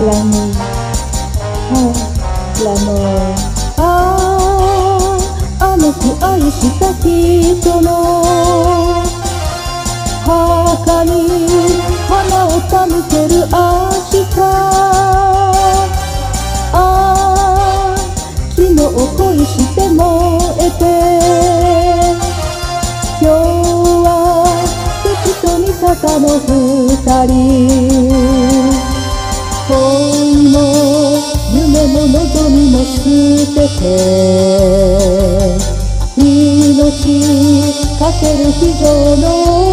l'amour, oh, l'amour. ああ、あの日愛した人の墓に花を手向ける明日ああ、昨日恋して燃えて今日は敵と味方の二人捨てて命かける非常の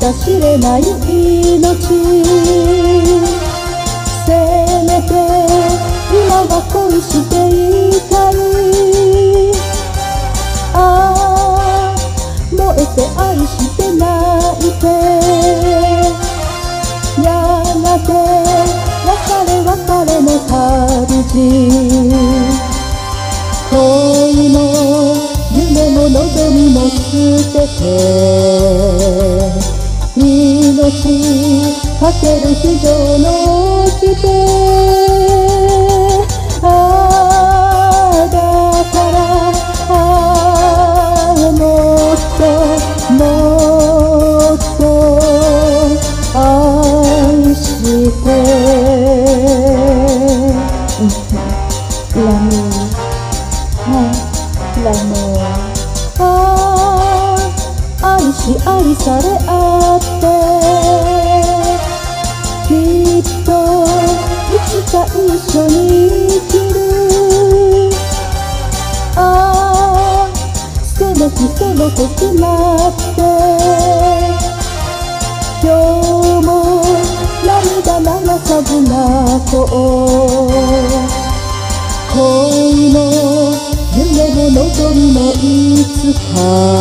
あ明日知れない命せめて今は恋していたいああ燃えて愛して泣いてやがて別れ別れの旅路恋も夢も望みも捨ててかける非常の掟ああだからああもっともっと愛してラムラムああ愛し愛され合ってきっといつか一緒に生きる。ああその日その時待って今日も涙流さず泣こう。恋も夢も望みもいつか。